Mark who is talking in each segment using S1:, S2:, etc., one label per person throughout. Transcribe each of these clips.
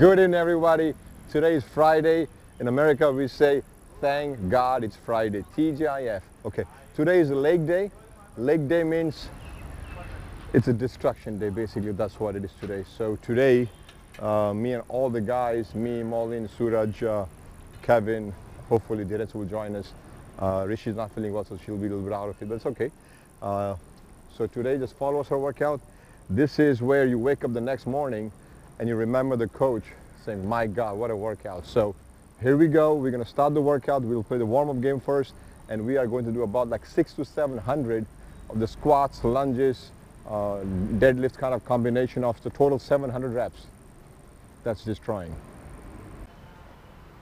S1: good in everybody. Today is Friday. In America we say, thank God it's Friday. TGIF. Okay, today is a lake day. Lake day means it's a destruction day basically. That's what it is today. So today, uh, me and all the guys, me, Maulin, Suraj, uh, Kevin, hopefully Diretz will join us. Uh, Rishi's not feeling well, so she'll be a little bit out of it, but it's okay. Uh, so today, just follow us our workout. This is where you wake up the next morning and you remember the coach saying, my God, what a workout. So here we go. We're going to start the workout. We'll play the warm-up game first, and we are going to do about like six to 700 of the squats, lunges, uh, deadlift kind of combination of the total 700 reps. That's just trying.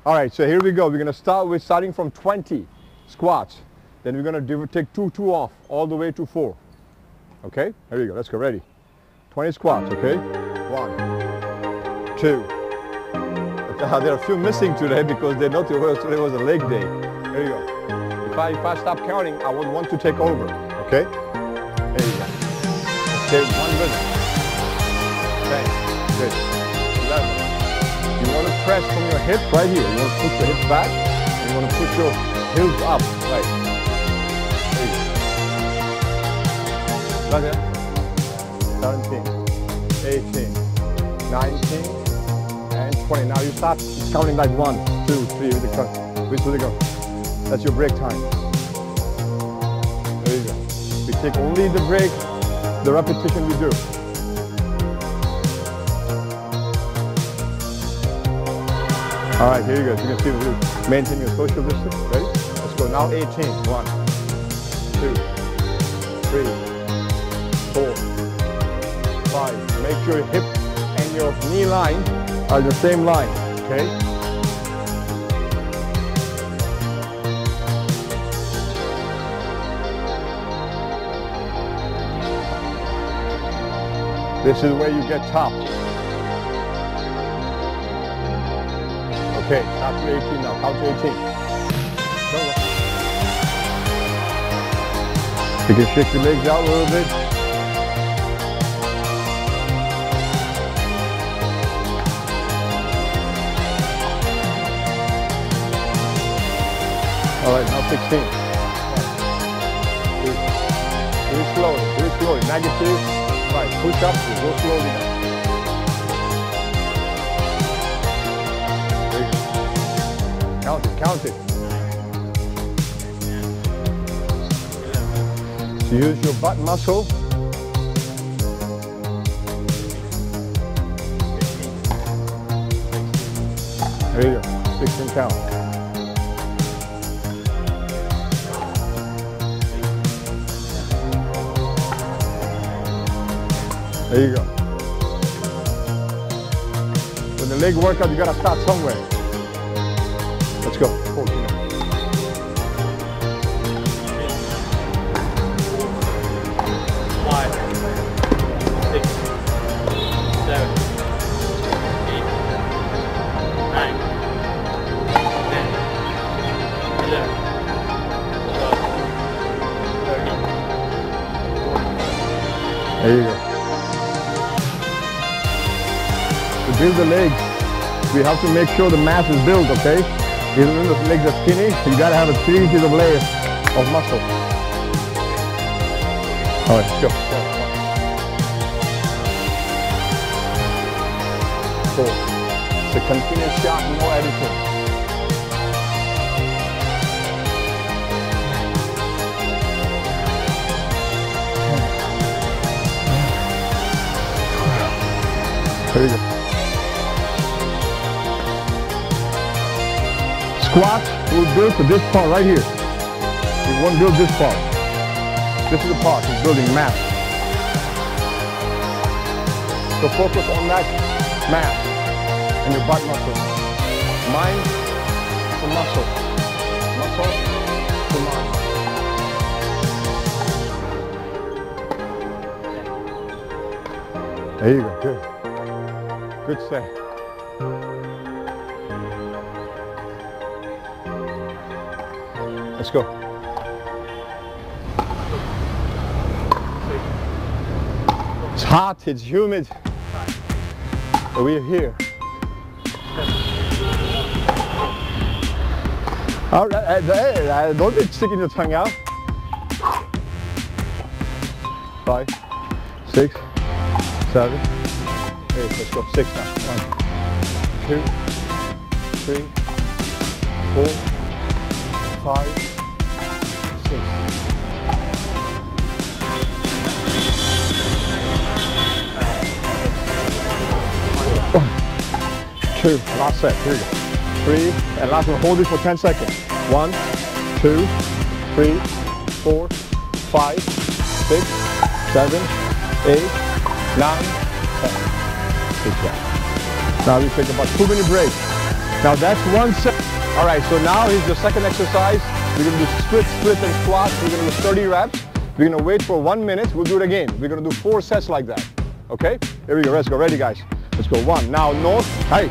S1: All right, so here we go. We're going to start with starting from 20 squats. Then we're going to take two, two off all the way to four. Okay, here we go. Let's go. Ready? 20 squats, okay? One two. Uh, there are a few missing today because they're not aware today was a leg day. There you go. If I, if I stop counting, I would want to take over. Okay? There you go. Okay, one minute. Okay, good. Eleven. You want to press from your hip right here. You want to push your hips back. You want to push your heels up. Right. There you go. 17, 18, 19, 20. Now you start counting like one, two, three with the crunch, with the go. That's your break time. There you go. We take only the break, the repetition we do. All right, here you go. you can see we Maintain your social distance. Ready? Let's go. Now 18. One, two, three, four, five. Make sure your hip your knee line are the same line, okay? This is where you get top. Okay, top to 18 now, top to 18. You can shake your legs out a little bit. All right, now 16. Right. Do it slowly, do it slowly. Negative. Right, push up, go slowly now. Count it, count it. Use your butt muscle. There you go, 16 count. There you go. When the leg workout, you gotta start somewhere. Let's go. have to make sure the mass is built, okay? Even when the legs are skinny, you gotta have a series of layers of muscle. All right, right, let's go. So, it's a continuous shot, no editing. There you go. squats will build to this part right here. It won't build this part. This is the part that's building mass. So focus on that mass and your butt muscle. Mind to muscle. Muscle to mind. There you go, good. Good set. hot, it's humid, but we're here. Alright, hey, don't be sticking your tongue out. Five, six, seven, eight, let's go, six now. One, two, three, four, five, two, last set, here we go. Three, and last one, hold this for 10 seconds. One, two, three, four, five, six, seven, eight, nine, ten. Good job. Now we take about two minute break. Now that's one set. All right, so now here's the second exercise. We're gonna do split, split, and squats. We're gonna do 30 reps. We're gonna wait for one minute. We'll do it again. We're gonna do four sets like that. Okay? Here we go. Let's go. Ready, guys? Let's go. One. Now north. Hey.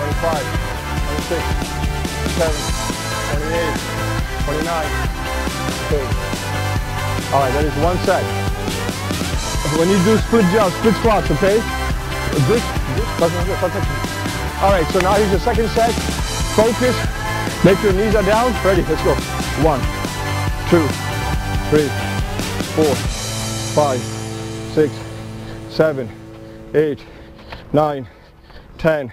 S1: 25, 26, 27, 28, 29, 30. All right, that is one set. When you do split jumps, split squats, okay? This, this, All right, so now here's the second set. Focus, make your knees are down. Ready, let's go. One, two, three, four, five, six, seven, eight, nine, ten.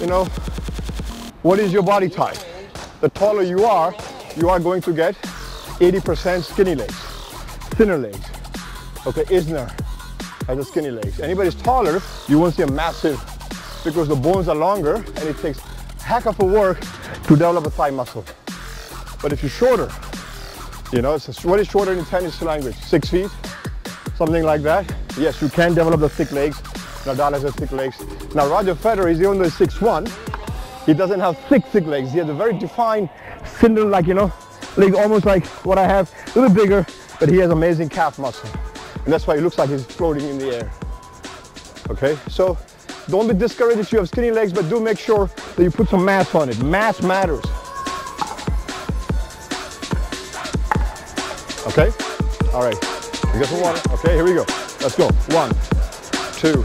S1: you know, what is your body type? The taller you are, you are going to get 80% skinny legs, thinner legs. Okay, Isner has a skinny legs. Anybody's taller, you won't see a massive because the bones are longer and it takes heck of a work to develop a thigh muscle. But if you're shorter, you know, it's a, what is shorter in tennis language? Six feet, something like that. Yes, you can develop the thick legs Nadal has thick legs. Now Roger Federer is the only 6 6'1", he doesn't have thick, thick legs. He has a very defined, slender, like, you know, leg almost like what I have, a little bigger, but he has amazing calf muscle. And that's why he looks like he's floating in the air. Okay, so don't be discouraged if you have skinny legs, but do make sure that you put some mass on it. Mass matters. Okay, all right, we got some water. Okay, here we go. Let's go. One, two.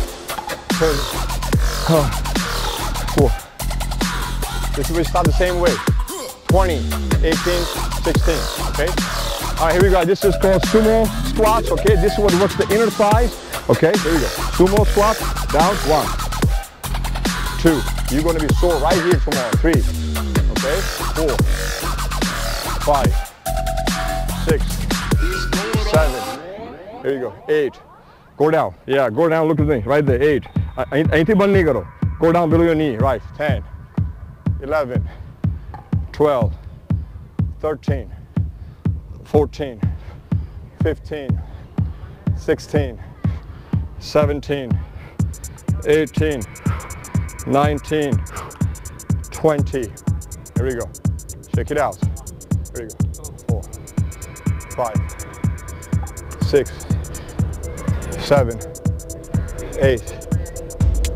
S1: turn. Cool. This will start the same way. 20, 18, 16, okay? All right, here we go. This is called sumo squats, okay? This one works the inner thighs, okay? Here we go. Sumo squat, down, one, two. You're gonna be sore right here tomorrow. Three, okay? Four, five, six, seven. Here you go, eight. Go down, yeah, go down, look at me, right there, eight. Ain't even નહીં go down below your knee right 10 11 12 13 14 15 16 17 18 19 20 here we go shake it out here we go Four. Five. Six. Seven. Eight.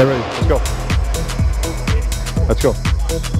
S1: Get ready. Let's go. Let's go.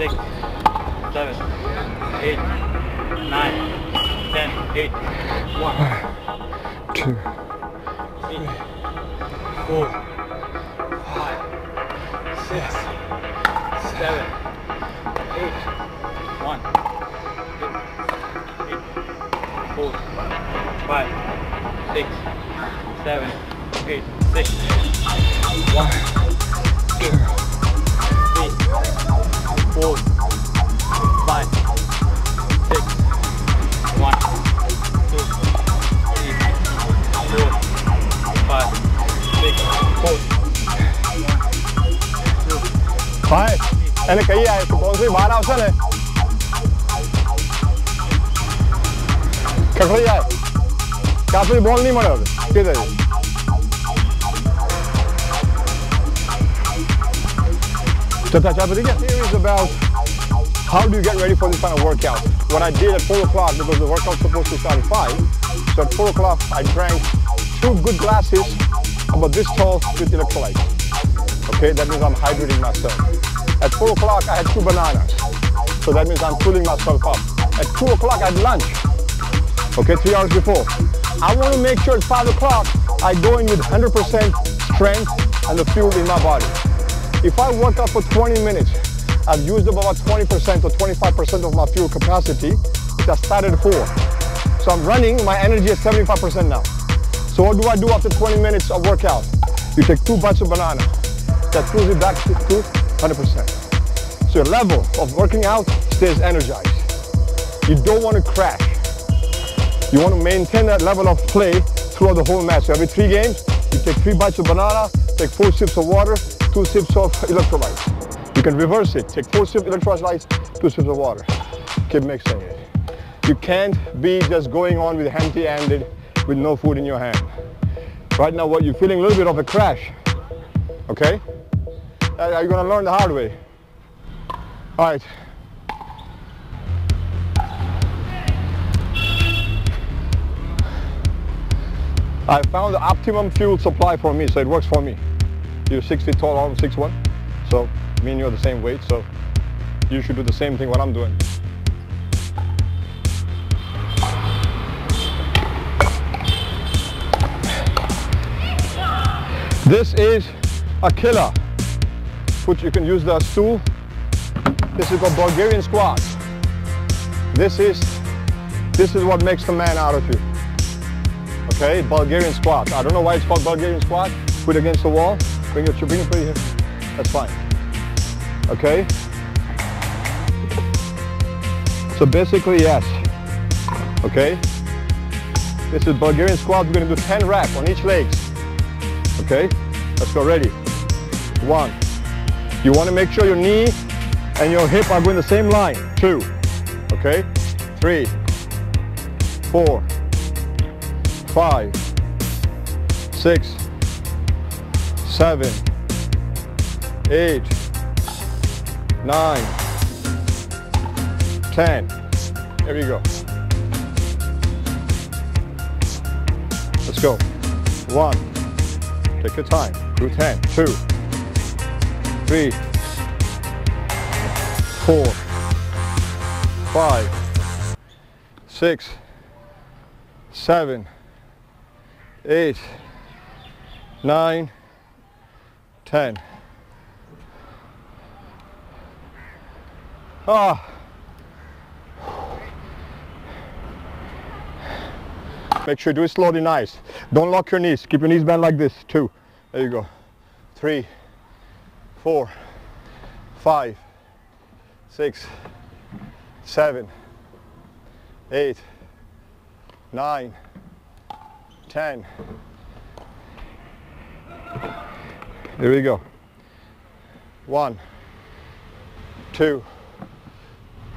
S1: six, seven, eight, nine, ten, eight, one, two, three, four, five, six, seven, eight, one, two, eight, four, five, six, seven, eight, six, one. હાય એને કહીએ આ કોણ C બહાર આવશે ને કકડી જાય કાપી બોલ નહીં મળે હવે કે જાય So Tachapadiga theory is about how do you get ready for this kind of workout. What I did at 4 o'clock, because the workout workout's supposed to start at 5, so at 4 o'clock I drank two good glasses about this tall with electrolytes. Okay, that means I'm hydrating myself. At 4 o'clock, I had two bananas. So that means I'm cooling myself up. At 2 o'clock, I had lunch. Okay, three hours before. I want to make sure at 5 o'clock, I go in with 100% strength and the fuel in my body. If I work out for 20 minutes, I've used up about 20% or 25% of my fuel capacity, which I started at 4. So I'm running, my energy is 75% now. So what do I do after 20 minutes of workout? You take two bites of banana. That pulls it back to, to 100%. So your level of working out stays energized. You don't want to crash. You want to maintain that level of play throughout the whole match. So every three games, you take three bites of banana, take four sips of water, two sips of electrolytes. You can reverse it. Take four sips of electrolytes, two sips of water. Keep mixing it. You can't be just going on with empty-handed with no food in your hand. Right now, what you're feeling a little bit of a crash, okay? Are you going to learn the hard way? All right. I found the optimum fuel supply for me, so it works for me. You're 60 tall, I'm 6'1", so me and you are the same weight, so you should do the same thing what I'm doing. This is a killer which you can use the stool. This is called Bulgarian squat. This is, this is what makes the man out of you. Okay, Bulgarian squat. I don't know why it's called Bulgarian squat. Put against the wall. Bring your, bring your here. That's fine. Okay? So basically, yes. Okay? This is Bulgarian squat. We're going to do 10 reps on each leg. Okay? Let's go. Ready? One. You want to make sure your knee and your hip are going the same line. Two, okay? Three, four, five, six, seven, eight, nine, ten. There you go. Let's go. One. Take your time. Do ten. Two three, four, five, six, seven, eight, nine, ten. Ah. Make sure you do it slowly, nice. Don't lock your knees. Keep your knees bent like this, two. There you go. Three, four, five, six, seven, eight, nine, ten. Here we go. One, two,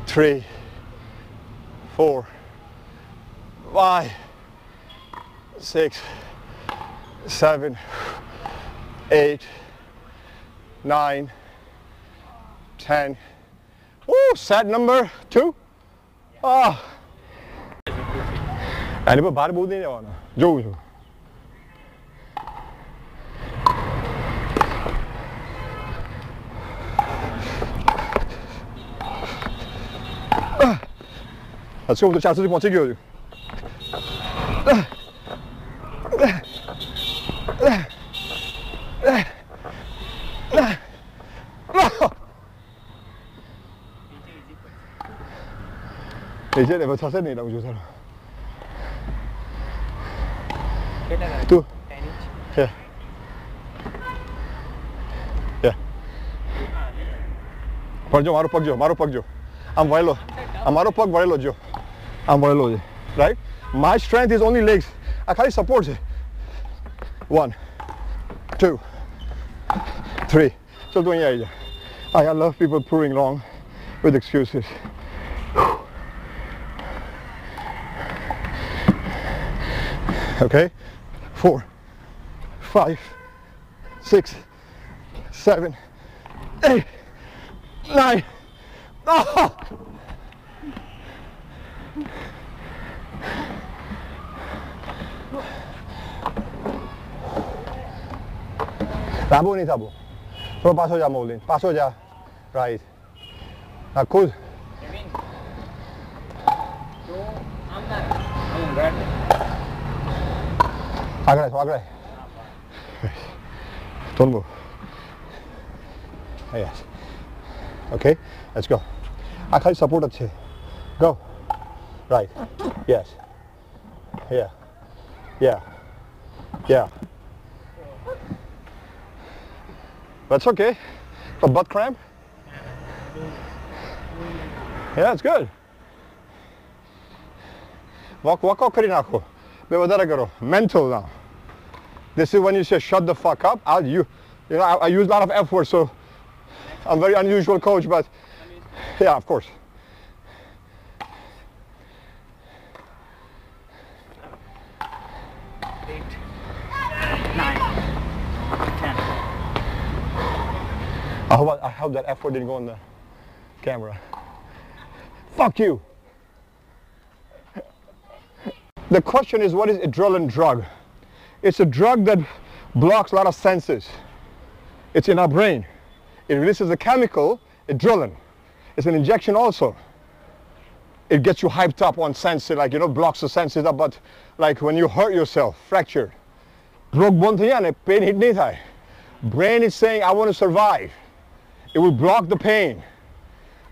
S1: three, four, five, six, seven, eight nine, 10. set number two. Oh. Ah. And if a body will need on, Joe. Ah. Let's go to the chassis. Want to go. 이제 내가 차 세네라고 저 사람. 두. 예. 예. 번져 마루 빡죠 마루 빡죠. 안 보일러. 안 마루 빡 보일러죠. 안 보일러지. Right? My strength is only legs. I can't support it. One, two, three. So doing yeah. I love people pulling long with excuses. okay four five six seven eight nine oh! थाबो नहीं थाबो थोड़ा पास हो जा मोलिन पास हो जा આગળ આગળ Don't move. Yes. Okay, let's go. આ ખાલી સપોર્ટ જ છે go right yes Yeah. Yeah yeah That's okay. A butt cramp? Yeah, it's good. Walk, walk, walk, કરી નાખો बेवदा करो mental now this is when you say shut the fuck up I you you know I, I use a lot of F words so I'm very unusual coach but yeah of course I hope, I hope that effort didn't go on the camera. Fuck you! The question is what is adrenaline drug? It's a drug that blocks a lot of senses. It's in our brain. It releases a chemical, adrenaline. It's an injection also. It gets you hyped up on senses, like you know, blocks the senses up, but like when you hurt yourself, fractured. Broke bone to pain hit nithai. Brain is saying, I want to survive. It will block the pain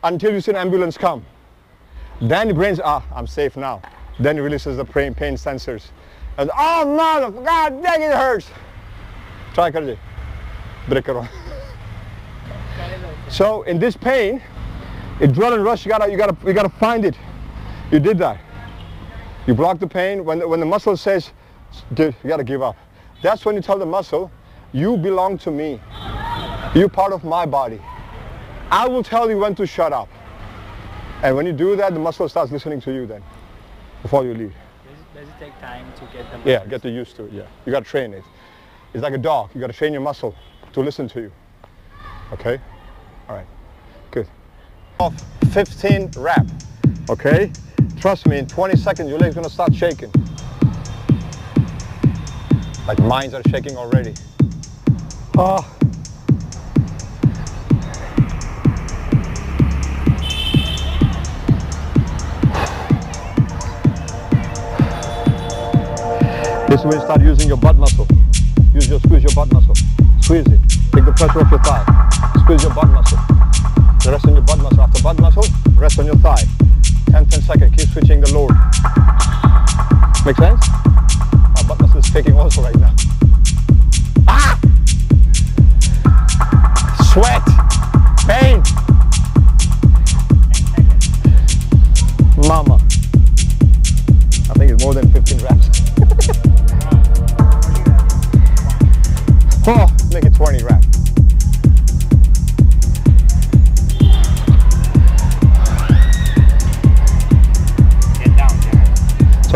S1: until you see an ambulance come. Then the brain's, ah, I'm safe now. Then it releases the pain, pain sensors. And oh mother, god dang it hurts. Try Karji. Break it off. so in this pain, adrenaline in rush, you gotta, you gotta, you gotta find it. You did that. You block the pain. When, when the muscle says, you gotta give up. That's when you tell the muscle, you belong to me. You're part of my body. I will tell you when to shut up. And when you do that, the muscle starts listening to you then before you leave. Does it, does it take time to get the muscles? Yeah, get used to it, yeah. You gotta train it. It's like a dog, you gotta train your muscle to listen to you. Okay? All right, good. 15 rep, okay? Trust me, in 20 seconds, your leg's gonna start shaking. Like minds are shaking already. Ah. This start using your butt muscle. Use your, squeeze your butt muscle. Squeeze it. Take the pressure off your thigh. Squeeze your butt muscle. The rest on your butt muscle. After butt muscle, rest on your thigh. 10, 10 seconds. Keep switching the load. Make sense? My butt muscle is taking also right now. Ah! Sweat. Pain.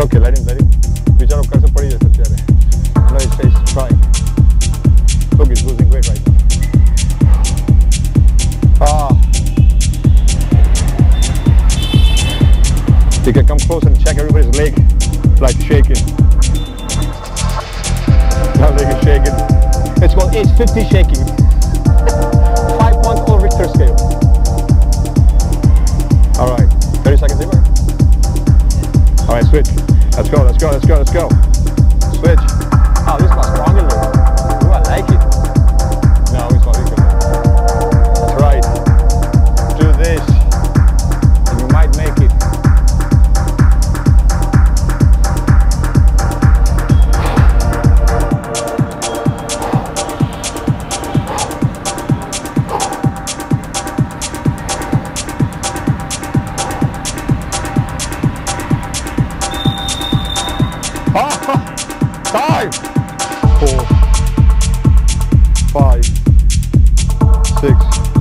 S1: Okay લાડી લાડી બિચારો કરશે પડી જશે ત્યારે no is face trying look is losing weight right Ah. You can come close and check everybody's leg, like shaking. That leg is shaking. It's called H50 shaking. 50 shaking. 5.0 Richter scale. All right, 30 seconds, All right, switch. Let's go, let's go, let's go, let's go. Switch. Five, four, five, six.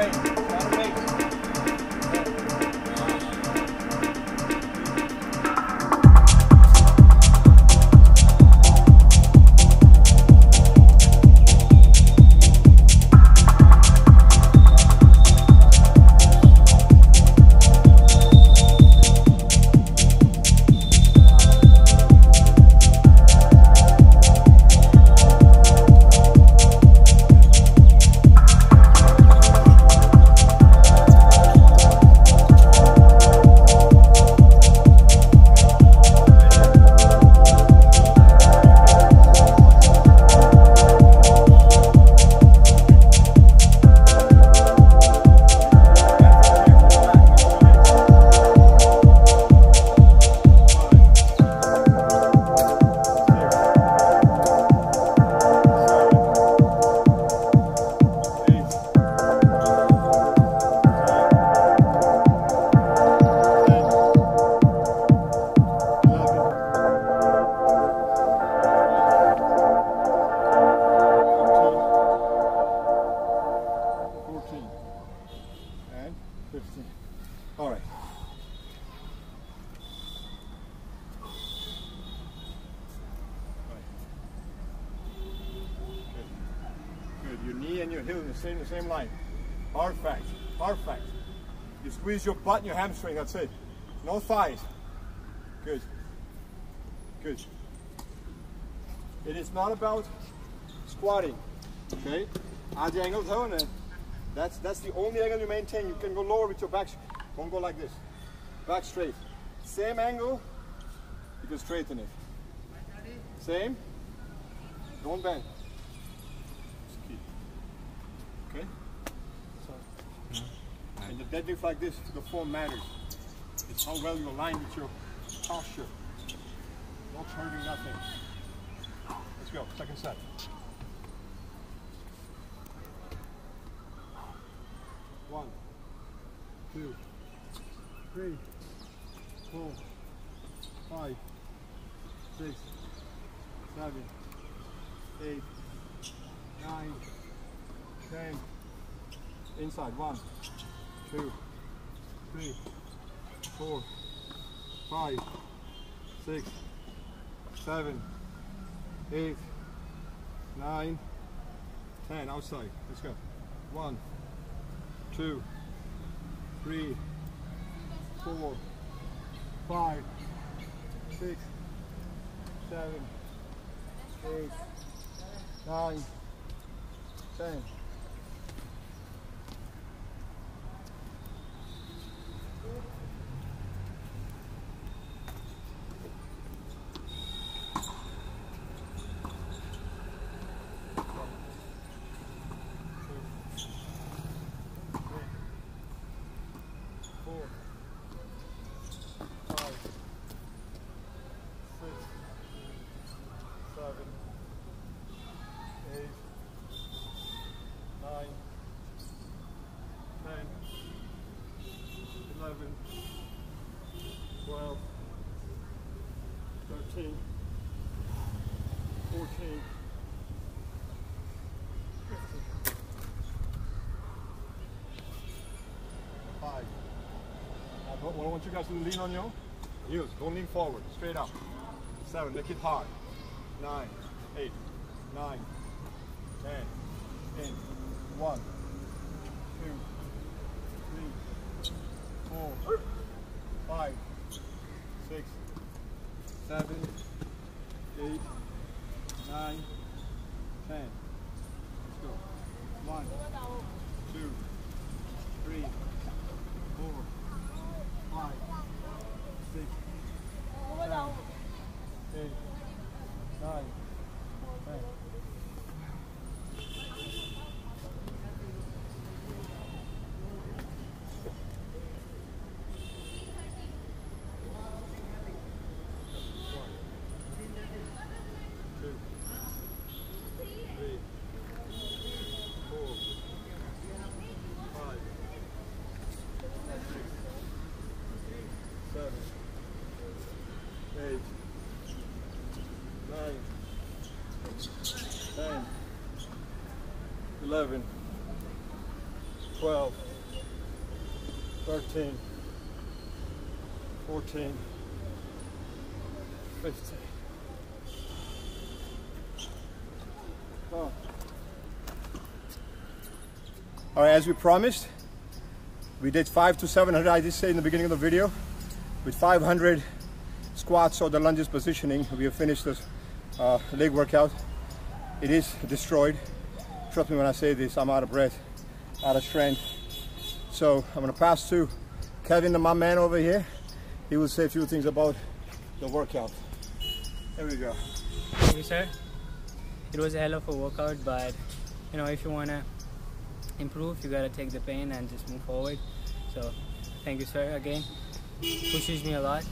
S1: Right. use your butt and your hamstring, that's it. No thighs. Good. Good. It is not about squatting, okay? Add the angle down it. that's, that's the only angle you maintain. You can go lower with your back. Don't go like this. Back straight. Same angle, you can straighten it. Same. Don't bend. Deadlifts like this, the form matters. It's how well you align with your posture. No turning, nothing. Let's go, second set. One, two, three, four, five, six, seven, eight, nine, ten. Inside, one, two, three, four, five, six, seven, eight, nine, ten. Outside. Let's go. One, two, three, four, five, six, seven, eight, nine, ten. What, what I want you guys to lean on your heels. Don't lean forward. Straight up. Seven. Make it hard. Nine. Eight. Nine. Ten. One. Okay. 11, 12, 13, 14, 15. Oh. All right, as we promised, we did five to 700, I did say in the beginning of the video, with 500 squats or the lunges positioning, we have finished this uh, leg workout. It is destroyed. Trust me when I say this, I'm out of breath, out of strength. So I'm gonna pass to Kevin, my man over here. He will say a few things about the workout. There we go. Thank you, sir. It was a hell of a workout, but you know, if you wanna improve, you gotta take the pain and just move forward. So thank you, sir, again. Pushes me a lot.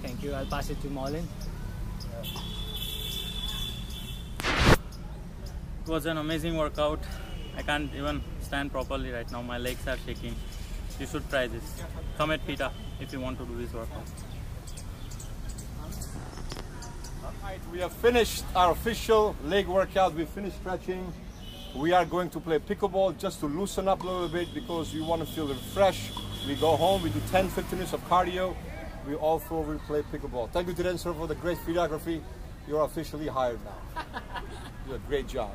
S1: Thank you. I'll pass it to Marlin. Yeah. was an amazing workout. I can't even stand properly right now. My legs are shaking. You should try this. Come at Peter if you want to do this workout. Alright, we have finished our official leg workout. We finished stretching. We are going to play pickleball just to loosen up a little bit because you want to feel refreshed. We go home, we do 10, 15 minutes of cardio. We all four will play pickleball. Thank you, Terence, for the great videography. You're officially hired now. you did a great job.